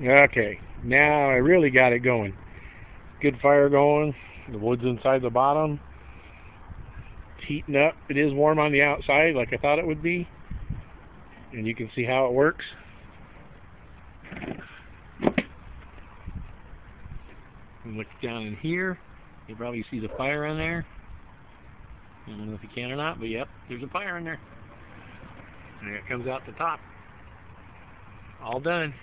Okay, now I really got it going. Good fire going. The wood's inside the bottom. It's heating up. It is warm on the outside like I thought it would be. And you can see how it works. Look down in here. You probably see the fire in there. I don't know if you can or not, but yep, there's a fire in there. And it comes out the top. All done.